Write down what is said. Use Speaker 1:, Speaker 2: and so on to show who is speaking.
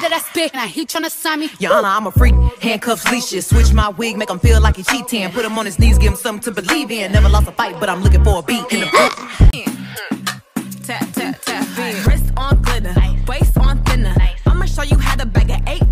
Speaker 1: that I spit and I heat tryna sign me.
Speaker 2: Yana, I'm a freak. Handcuffs, leashes. Switch my wig, make him feel like he cheating. Put him on his knees, give him something to believe in. Never lost a fight, but I'm looking for a beat in the book.
Speaker 3: Tap, tap, tap. Wrist on glitter, waist on thinner. I'ma show you how to bag an eight.